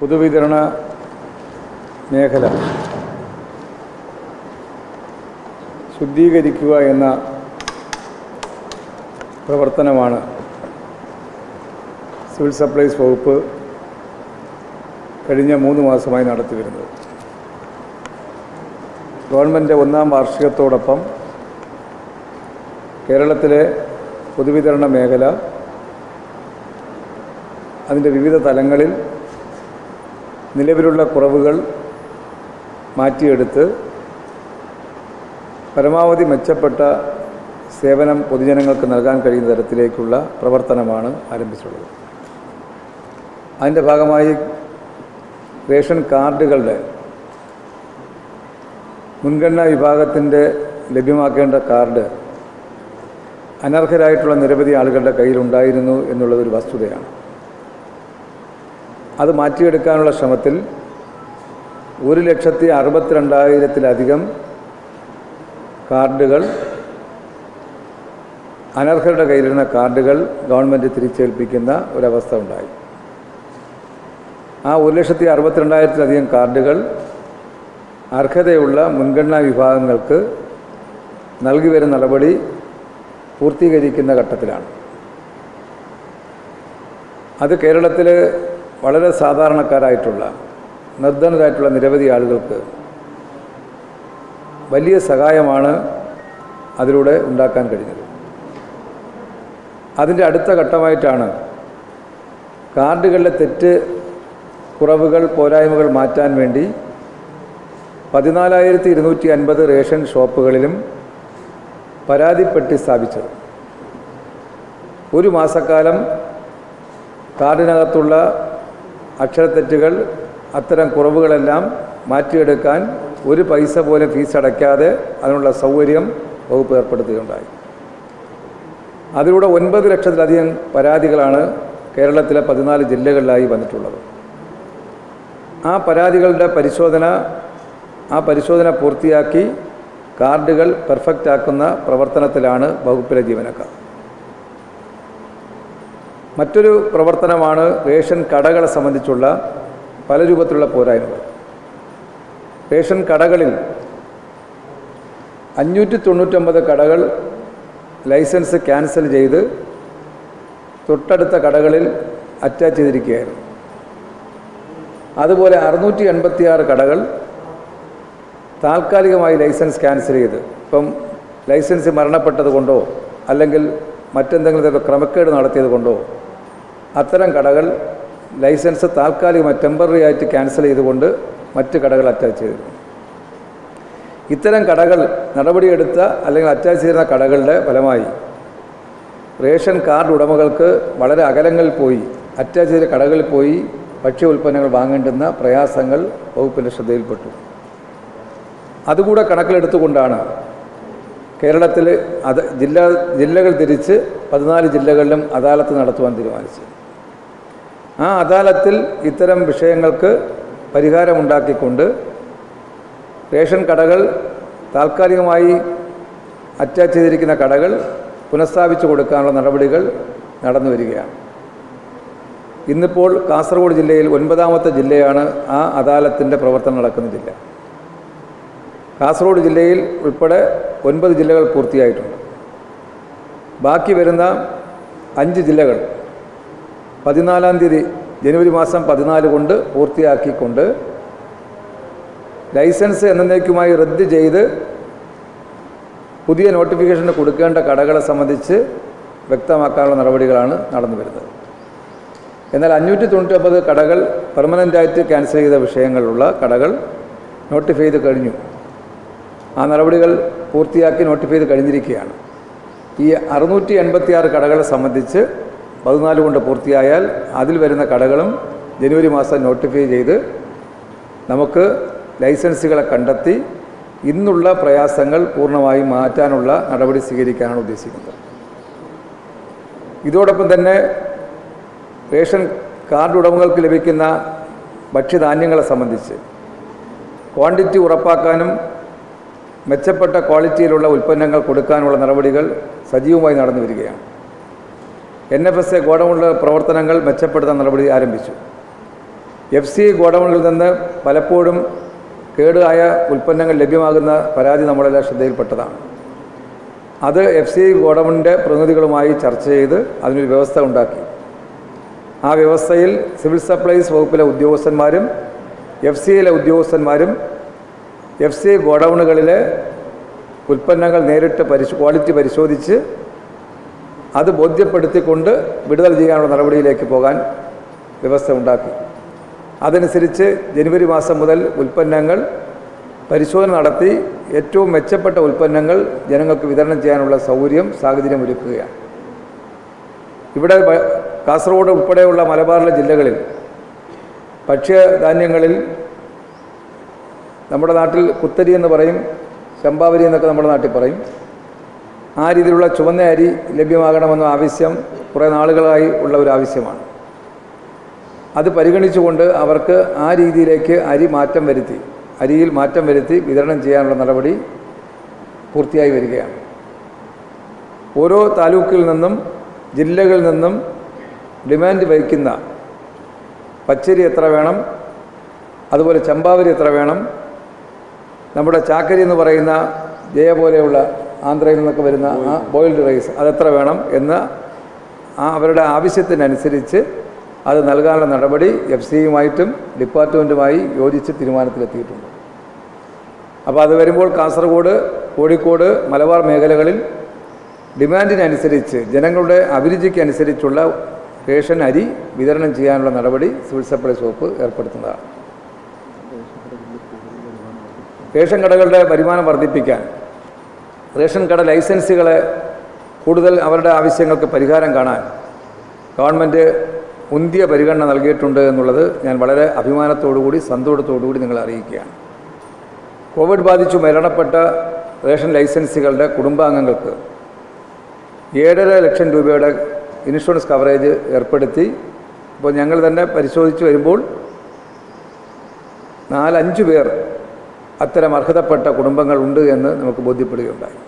പൊതുവിതരണ മേഖല ശുദ്ധീകരിക്കുക എന്ന പ്രവർത്തനമാണ് സിവിൽ സപ്ലൈസ് വകുപ്പ് കഴിഞ്ഞ മൂന്ന് മാസമായി നടത്തിവരുന്നത് ഗവൺമെന്റ് ഒന്നാം വാർഷികത്തോടൊപ്പം കേരളത്തിലെ പൊതുവിതരണ മേഖല അതിന്റെ വിവിധ തലങ്ങളിൽ നിലവിലുള്ള കുറവുകൾ മാറ്റിയെടുത്ത് പരമാവധി മെച്ചപ്പെട്ട സേവനം പൊതുജനങ്ങൾക്ക് നൽകാൻ കഴിയുന്ന തരത്തിലേക്കുള്ള പ്രവർത്തനമാണ് ആരംഭിച്ചിട്ടുള്ളത്. അതിന്റെ ഭാഗമായി റേഷൻ കാർഡുകളുടെ മുൻഗണനാ വിഭാഗത്തിന്റെ ലഭ്യമാക്കേണ്ട കാർഡ് അനർഹരായിട്ടുള്ള നിരവധി ആളുകളുടെ കയ്യിലുണ്ടായിരുന്നു എന്നുള്ളതൊരു വസ്തുതയാണ്. അത് മാറ്റിയെടുക്കാനുള്ള ശ്രമത്തിൽ ഒരു ലക്ഷത്തി അറുപത്തിരണ്ടായിരത്തിലധികം കാർഡുകൾ അനർഹരുടെ കയ്യിലിരുന്ന കാർഡുകൾ ഗവൺമെന്റ് തിരിച്ചേൽപ്പിക്കുന്ന ഒരവസ്ഥ ഉണ്ടായി. ആ ഒരു ലക്ഷത്തി അറുപത്തിരണ്ടായിരത്തിലധികം കാർഡുകൾ അർഹതയുള്ള മുൻഗണനാ വിഭാഗങ്ങൾക്ക് നൽകി വരുന്ന നടപടി പൂർത്തീകരിക്കുന്ന ഘട്ടത്തിലാണ്. അത് കേരളത്തിൽ വളരെ സാധാരണക്കാരായിട്ടുള്ള നിർദ്ധനരായിട്ടുള്ള നിരവധി ആളുകൾക്ക് വലിയ സഹായമാണ് അതിലൂടെ ഉണ്ടാക്കാൻ കഴിഞ്ഞത്. അതിന്റെ അടുത്ത ഘട്ടമായിട്ടാണ് കാർഡുകളിലെ തെറ്റ് കുറവുകൾ പോരായ്മകൾ മാറ്റാൻ വേണ്ടി പതിനാലായിരത്തി ഇരുന്നൂറ്റി അൻപത് റേഷൻ ഷോപ്പുകളിലും പരാതിപ്പെട്ടി സ്ഥാപിച്ചത്. ഒരു മാസക്കാലം കാർഡിനകത്തുള്ള അക്ഷരത്തെറ്റുകൾ അത്തരം കുറവുകളെല്ലാം മാറ്റിയെടുക്കാൻ ഒരു പൈസ പോലും ഫീസ് അടയ്ക്കാതെ അതിനുള്ള സൗകര്യം വകുപ്പ് ഏർപ്പെടുത്തുകയുണ്ടായി. അതിലൂടെ ഒൻപത് ലക്ഷത്തിലധികം പരാതികളാണ് കേരളത്തിലെ പതിനാല് ജില്ലകളിലായി വന്നിട്ടുള്ളത്. ആ പരാതികളുടെ പരിശോധന ആ പരിശോധന പൂർത്തിയാക്കി കാർഡുകൾ പെർഫെക്റ്റ് ആക്കുന്ന പ്രവർത്തനത്തിലാണ് വകുപ്പിലെ ജീവനക്കാർ. മറ്റൊരു പ്രവർത്തനമാണ് റേഷൻ കടകളെ സംബന്ധിച്ചുള്ള പല രൂപത്തിലുള്ള പോരായ്മകൾ. റേഷൻ കടകളിൽ അഞ്ഞൂറ്റി തൊണ്ണൂറ്റൊമ്പത് കടകൾ ലൈസൻസ് ക്യാൻസൽ ചെയ്ത് തൊട്ടടുത്ത കടകളിൽ അറ്റാച്ച് ചെയ്തിരിക്കുകയായിരുന്നു. അതുപോലെ അറുന്നൂറ്റി എൺപത്തിയാറ് കടകൾ താൽക്കാലികമായി ലൈസൻസ് ക്യാൻസൽ ചെയ്ത് ഇപ്പം ലൈസൻസ് മരണപ്പെട്ടത് കൊണ്ടോ അല്ലെങ്കിൽ മറ്റെന്തെങ്കിലും ക്രമക്കേട് നടത്തിയത് കൊണ്ടോ അത്തരം കടകൾ ലൈസൻസ് താൽക്കാലികമായി ടെമ്പററി ആയിട്ട് ക്യാൻസൽ ചെയ്തുകൊണ്ട് മറ്റ് കടകൾ അറ്റാച്ച് ചെയ്തിരുന്നു. ഇത്തരം കടകൾ നടപടിയെടുത്ത അല്ലെങ്കിൽ അറ്റാച്ച് ചെയ്യുന്ന കടകളുടെ ഫലമായി റേഷൻ കാർഡ് ഉടമകൾക്ക് വളരെ അകലങ്ങളിൽ പോയി അറ്റാച്ച് ചെയ്ത കടകളിൽ പോയി ഭക്ഷ്യ ഉൽപ്പന്നങ്ങൾ വാങ്ങേണ്ടുന്ന പ്രയാസങ്ങൾ വകുപ്പിന്റെ ശ്രദ്ധയിൽപ്പെട്ടു. അതുകൂടെ കണക്കിലെടുത്തുകൊണ്ടാണ് കേരളത്തിൽ അത് ജില്ലാ ജില്ലകൾ തിരിച്ച് പതിനാല് ജില്ലകളിലും അദാലത്ത് നടത്തുവാൻ തീരുമാനിച്ചു ആ അദാലത്തിൽ ഇത്തരം വിഷയങ്ങൾക്ക് പരിഹാരമുണ്ടാക്കിക്കൊണ്ട് റേഷൻ കടകൾ താൽക്കാലികമായി അറ്റാച്ച് ചെയ്തിരിക്കുന്ന കടകൾ പുനഃസ്ഥാപിച്ചു കൊടുക്കാനുള്ള നടപടികൾ നടന്നു വരികയാണ്. ഇന്നിപ്പോൾ കാസർഗോഡ് ജില്ലയിൽ ഒൻപതാമത്തെ ജില്ലയാണ് ആ അദാലത്തിന്റെ പ്രവർത്തനം നടക്കുന്ന ജില്ല. കാസർഗോഡ് ജില്ലയിൽ ഉൾപ്പെടെ ഒൻപത് ജില്ലകൾ പൂർത്തിയായിട്ടുണ്ട്. ബാക്കി വരുന്ന അഞ്ച് ജില്ലകൾ പതിനാലാം തീയതി ജനുവരി മാസം പതിനാല് കൊണ്ട് പൂർത്തിയാക്കിക്കൊണ്ട് ലൈസൻസ് എന്നേക്കുമായി റദ്ദ് ചെയ്ത് പുതിയ നോട്ടിഫിക്കേഷൻ കൊടുക്കേണ്ട കടകളെ സംബന്ധിച്ച് വ്യക്തമാക്കാനുള്ള നടപടികളാണ് നടന്നു വരുന്നത്. എന്നാൽ അഞ്ഞൂറ്റി തൊണ്ണൂറ്റൊമ്പത് കടകൾ പെർമനന്റായിട്ട് ക്യാൻസൽ ചെയ്ത വിഷയങ്ങളുള്ള കടകൾ നോട്ടിഫൈ ചെയ്ത് കഴിഞ്ഞു. ആ നടപടികൾ പൂർത്തിയാക്കി നോട്ടിഫൈ ചെയ്ത് കഴിഞ്ഞിരിക്കുകയാണ്. ഈ അറുന്നൂറ്റി എൺപത്തിയാറ് കടകളെ സംബന്ധിച്ച് പതിനാല് കൊണ്ട് പൂർത്തിയായാൽ അതിൽ വരുന്ന കടകളും ജനുവരി മാസം നോട്ടിഫൈ ചെയ്ത് നമുക്ക് ലൈസൻസുകളെ കണ്ടെത്തി ഇന്നുള്ള പ്രയാസങ്ങൾ പൂർണമായും മാറ്റാനുള്ള നടപടി സ്വീകരിക്കാനാണ് ഉദ്ദേശിക്കുന്നത്. ഇതോടൊപ്പം തന്നെ റേഷൻ കാർഡ് ഉടമകൾക്ക് ലഭിക്കുന്ന ഭക്ഷ്യധാന്യങ്ങളെ സംബന്ധിച്ച് ക്വാണ്ടിറ്റി ഉറപ്പാക്കാനും മെച്ചപ്പെട്ട ക്വാളിറ്റിയിലുള്ള ഉൽപ്പന്നങ്ങൾ കൊടുക്കാനുള്ള നടപടികൾ സജീവമായി നടന്നു വരികയാണ്. എൻ എഫ് എസ് എ ഗോഡൗണിലെ പ്രവർത്തനങ്ങൾ മെച്ചപ്പെടുത്താൻ നടപടി ആരംഭിച്ചു. എഫ് സി ഗോഡൗണുകളിൽ നിന്ന് പലപ്പോഴും കേടായ ഉൽപ്പന്നങ്ങൾ ലഭ്യമാകുന്ന പരാതി നമ്മളെല്ലാം ശ്രദ്ധയിൽപ്പെട്ടതാണ്. അത് എഫ് സി ഗോഡൗണിന്റെ പ്രതിനിധികളുമായി ചർച്ച ചെയ്ത് അതിനൊരു വ്യവസ്ഥ ഉണ്ടാക്കി. ആ വ്യവസ്ഥയിൽ സിവിൽ സപ്ലൈസ് വകുപ്പിലെ ഉദ്യോഗസ്ഥന്മാരും എഫ് സിയിലെ ഉദ്യോഗസ്ഥന്മാരും എഫ് സി ഗോഡൗണുകളിലെ ഉൽപ്പന്നങ്ങൾ നേരിട്ട് പരിശോ ക്വാളിറ്റി പരിശോധിച്ച് അത് ബോധ്യപ്പെടുത്തിക്കൊണ്ട് വിടുതൽ ചെയ്യാനുള്ള നടപടിയിലേക്ക് പോകാൻ വ്യവസ്ഥ ഉണ്ടാക്കി. അതനുസരിച്ച് ജനുവരി മാസം മുതൽ ഉൽപ്പന്നങ്ങൾ പരിശോധന നടത്തി ഏറ്റവും മെച്ചപ്പെട്ട ഉൽപ്പന്നങ്ങൾ ജനങ്ങൾക്ക് വിതരണം ചെയ്യാനുള്ള സൗകര്യം സാഹചര്യം ഒരുക്കുകയാണ്. ഇവിടെ കാസർഗോഡ് ഉൾപ്പെടെയുള്ള മലബാറിലെ ജില്ലകളിൽ ഭക്ഷ്യധാന്യങ്ങളിൽ നമ്മുടെ നാട്ടിൽ കുത്തരി എന്ന് പറയും ചമ്പാവരി എന്നൊക്കെ നമ്മുടെ നാട്ടിൽ പറയും. ആ രീതിയിലുള്ള ചുവന്ന അരി ലഭ്യമാകണമെന്ന ആവശ്യം കുറേ നാളുകളായി ഉള്ള ഒരു ആവശ്യമാണ്. അത് പരിഗണിച്ചുകൊണ്ട് അവർക്ക് ആ രീതിയിലേക്ക് അരി മാറ്റം വരുത്തി അരിയിൽ മാറ്റം വരുത്തി വിതരണം ചെയ്യാനുള്ള നടപടി പൂർത്തിയായി വരികയാണ്. ഓരോ താലൂക്കിൽ നിന്നും ജില്ലകളിൽ നിന്നും ഡിമാൻഡ് വഹിക്കുന്ന പച്ചരി എത്ര വേണം അതുപോലെ ചമ്പാവരി എത്ര വേണം നമ്മുടെ ചാക്കരി എന്ന് പറയുന്ന ജയ പോലെയുള്ള ആന്ധ്രയിൽ നിന്നൊക്കെ വരുന്ന ആ ബോയിൽഡ് റൈസ് അതെത്ര വേണം എന്ന് ആ അവരുടെ ആവശ്യത്തിനനുസരിച്ച് അത് നൽകാനുള്ള നടപടി എഫ് സിയുമായിട്ടും ഡിപ്പാർട്ട്മെന്റുമായി യോജിച്ച് തീരുമാനത്തിലെത്തിയിട്ടുണ്ട്. അപ്പോൾ അത് വരുമ്പോൾ കാസർഗോഡ് കോഴിക്കോട് മലബാർ മേഖലകളിൽ ഡിമാൻഡിനനുസരിച്ച് ജനങ്ങളുടെ അഭിരുചിക്കനുസരിച്ചുള്ള റേഷൻ അരി വിതരണം ചെയ്യാനുള്ള നടപടി സിവിൽ സപ്ലൈസ് വകുപ്പ് ഏർപ്പെടുത്തുന്നതാണ്. റേഷൻ കടകളുടെ വരുമാനം വർദ്ധിപ്പിക്കാൻ റേഷൻ കട ലൈസൻസുകളെ കൂടുതൽ അവരുടെ ആവശ്യങ്ങൾക്ക് പരിഹാരം കാണാൻ ഗവൺമെന്റ് മുന്തിയ പരിഗണന നൽകിയിട്ടുണ്ട് എന്നുള്ളത് ഞാൻ വളരെ അഭിമാനത്തോടുകൂടി സന്തോഷത്തോടുകൂടി നിങ്ങളെ അറിയിക്കുകയാണ്. കോവിഡ് ബാധിച്ചു മരണപ്പെട്ട റേഷൻ ലൈസൻസുകളുടെ കുടുംബാംഗങ്ങൾക്ക് ഏഴര ലക്ഷം രൂപയുടെ ഇൻഷുറൻസ് കവറേജ് ഏർപ്പെടുത്തി. ഇപ്പോൾ ഞങ്ങൾ തന്നെ പരിശോധിച്ച് വരുമ്പോൾ നാലഞ്ച് പേർ അത്തരം അർഹതപ്പെട്ട കുടുംബങ്ങൾ ഉണ്ട് എന്ന് നമുക്ക് ബോധ്യപ്പെടുകയുണ്ടായി.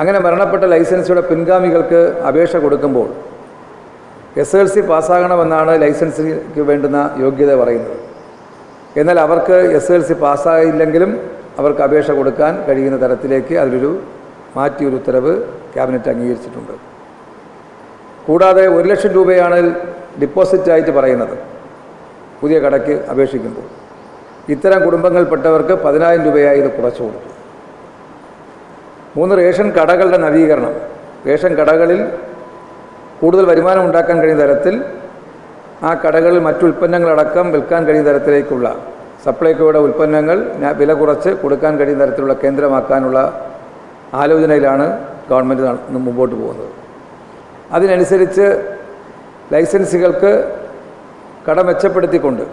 അങ്ങനെ മരണപ്പെട്ട ലൈസൻസിയുടെ പിൻഗാമികൾക്ക് അപേക്ഷ കൊടുക്കുമ്പോൾ എസ് എൽ സി പാസ്സാകണമെന്നാണ് ലൈസൻസിക്ക് വേണ്ടുന്ന യോഗ്യത പറയുന്നത്. എന്നാൽ അവർക്ക് എസ് എൽ സി പാസ്സായില്ലെങ്കിലും അവർക്ക് അപേക്ഷ കൊടുക്കാൻ കഴിയുന്ന തരത്തിലേക്ക് അതിലൊരു മാറ്റിയൊരു ഉത്തരവ് ക്യാബിനറ്റ് അംഗീകരിച്ചിട്ടുണ്ട്. കൂടാതെ ഒരു ലക്ഷം രൂപയാണ് ഡിപ്പോസിറ്റായിട്ട് പറയുന്നത്. പുതിയ കടയ്ക്ക് അപേക്ഷിക്കുമ്പോൾ. ഇത്തരം കുടുംബങ്ങളിൽപ്പെട്ടവർക്ക് പതിനായിരം രൂപയായി ഇത് കുറച്ചു കൊടുത്തു. മൂന്ന് റേഷൻ കടകളുടെ നവീകരണം. റേഷൻ കടകളിൽ കൂടുതൽ വരുമാനം ഉണ്ടാക്കാൻ കഴിയുന്ന തരത്തിൽ ആ കടകളിൽ മറ്റുൽപ്പന്നങ്ങളടക്കം വിൽക്കാൻ കഴിയുന്ന തരത്തിലേക്കുള്ള സപ്ലൈകോയുടെ ഉൽപ്പന്നങ്ങൾ വില കുറച്ച് കൊടുക്കാൻ കഴിയുന്ന തരത്തിലുള്ള കേന്ദ്രമാക്കാനുള്ള ആലോചനയിലാണ് ഗവൺമെന്റ് മുമ്പോട്ട് പോകുന്നത്. അതിനനുസരിച്ച് ലൈസൻസുകൾക്ക് കട മെച്ചപ്പെടുത്തിക്കൊണ്ട്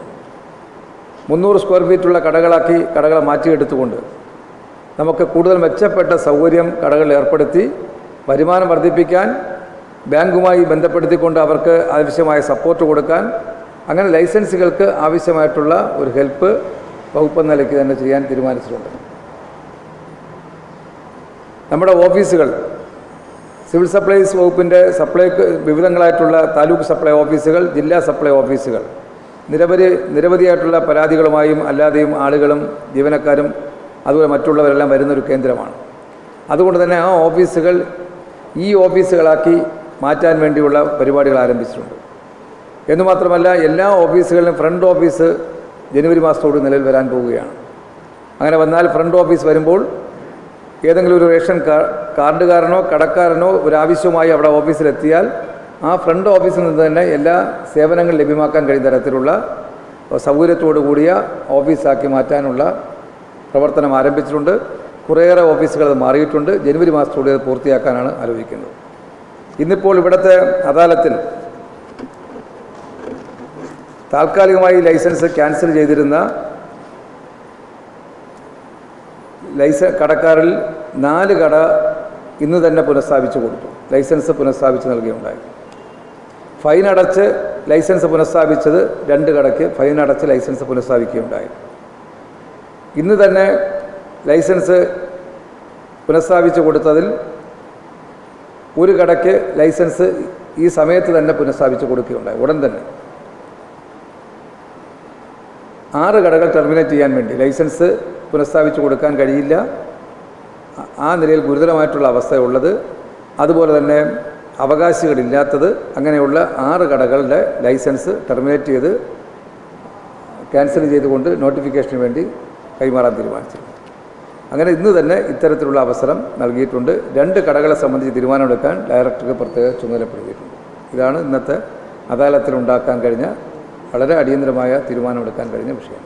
മുന്നൂറ് സ്ക്വയർ ഫീറ്റുള്ള കടകളാക്കി കടകളെ മാറ്റിയെടുത്തുകൊണ്ട് നമുക്ക് കൂടുതൽ മെച്ചപ്പെട്ട സൗകര്യം കടകളിൽ ഏർപ്പെടുത്തി വരുമാനം വർദ്ധിപ്പിക്കാൻ ബാങ്കുമായി ബന്ധപ്പെടുത്തിക്കൊണ്ട് അവർക്ക് ആവശ്യമായ സപ്പോർട്ട് കൊടുക്കാൻ അങ്ങനെ ലൈസൻസുകൾക്ക് ആവശ്യമായിട്ടുള്ള ഒരു ഹെൽപ്പ് വകുപ്പ് നിലയ്ക്ക് തന്നെ ചെയ്യാൻ തീരുമാനിച്ചിട്ടുണ്ട്. നമ്മുടെ ഓഫീസുകൾ സിവിൽ സപ്ലൈസ് വകുപ്പിന്റെ സപ്ലൈ വിവിധങ്ങളായിട്ടുള്ള താലൂക്ക് സപ്ലൈ ഓഫീസുകൾ ജില്ലാ സപ്ലൈ ഓഫീസുകൾ നിരവധി നിരവധിയായിട്ടുള്ള പരാതികളുമായും അല്ലാതെയും ആളുകളും ജീവനക്കാരും അതുപോലെ മറ്റുള്ളവരെല്ലാം വരുന്നൊരു കേന്ദ്രമാണ്. അതുകൊണ്ട് തന്നെ ആ ഓഫീസുകൾ ഈ ഓഫീസുകളാക്കി മാറ്റാൻ വേണ്ടിയുള്ള പരിപാടികൾ ആരംഭിച്ചിട്ടുണ്ട്. എന്ന് മാത്രമല്ല എല്ലാ ഓഫീസുകളിലും ഫ്രണ്ട് ഓഫീസ് ജനുവരി മാസത്തോട് നിലവിൽ വരാൻ പോവുകയാണ്. അങ്ങനെ വന്നാൽ ഫ്രണ്ട് ഓഫീസ് വരുമ്പോൾ ഏതെങ്കിലും ഒരു റേഷൻ കാർഡുകാരനോ കടക്കാരനോ ഒരു ആവശ്യവുമായി അവിടെ ഓഫീസിലെത്തിയാൽ ആ ഫ്രണ്ട് ഓഫീസിൽ നിന്ന് തന്നെ എല്ലാ സേവനങ്ങളും ലഭ്യമാക്കാൻ കഴിയുന്ന തരത്തിലുള്ള സൗകര്യത്തോടു കൂടിയ ഓഫീസാക്കി മാറ്റാനുള്ള പ്രവർത്തനം ആരംഭിച്ചിട്ടുണ്ട്. കുറേയേറെ ഓഫീസുകൾ അത് മാറിയിട്ടുണ്ട്. ജനുവരി മാസത്തോടെ അത് പൂർത്തിയാക്കാനാണ് ആലോചിക്കുന്നത്. ഇന്നിപ്പോൾ ഇവിടുത്തെ അദാലത്തിൽ താൽക്കാലികമായി ലൈസൻസ് ക്യാൻസൽ ചെയ്തിരുന്ന ലൈസൻസ് കടക്കാരിൽ നാല് കട ഇന്ന് തന്നെ പുനഃസ്ഥാപിച്ചു കൊടുത്തു. ലൈസൻസ് പുനഃസ്ഥാപിച്ച് നൽകുകയുണ്ടായി ഫൈൻ അടച്ച് ലൈസൻസ് പുനഃസ്ഥാപിച്ചത് രണ്ട് കടയ്ക്ക് ഫൈൻ അടച്ച് ലൈസൻസ് പുനഃസ്ഥാപിക്കുകയുണ്ടായി. ഇന്ന് തന്നെ ലൈസൻസ് പുനഃസ്ഥാപിച്ചു കൊടുത്തതിൽ ഒരു കടയ്ക്ക് ലൈസൻസ് ഈ സമയത്ത് തന്നെ പുനഃസ്ഥാപിച്ച് കൊടുക്കുകയുണ്ടായി ഉടൻ തന്നെ. ആറ് കടകൾ ടെർമിനേറ്റ് ചെയ്യാൻ വേണ്ടി ലൈസൻസ് പുനഃസ്ഥാപിച്ച് കൊടുക്കാൻ കഴിയില്ല. ആ- നിലയിൽ ഗുരുതരമായിട്ടുള്ള അവസ്ഥയുള്ളത്. അതുപോലെ തന്നെ അവകാശികളില്ലാത്തത് അങ്ങനെയുള്ള ആറ് കടകളുടെ ലൈസൻസ് ടെർമിനേറ്റ് ചെയ്ത് ക്യാൻസൽ ചെയ്തുകൊണ്ട് നോട്ടിഫിക്കേഷന് വേണ്ടി കൈമാറാൻ തീരുമാനിച്ചു അങ്ങനെ ഇന്ന് തന്നെ ഇത്തരത്തിലുള്ള അവസരം നൽകിയിട്ടുണ്ട്. രണ്ട് കടകളെ സംബന്ധിച്ച് തീരുമാനമെടുക്കാൻ ഡയറക്ടർക്ക് പ്രത്യേക ചുമതലപ്പെടുത്തിയിട്ടുണ്ട്. ഇതാണ് ഇന്നത്തെ അദാലത്തിലുണ്ടാക്കാൻ കഴിഞ്ഞ വളരെ അടിയന്തരമായ തീരുമാനമെടുക്കാൻ കഴിഞ്ഞ വിഷയം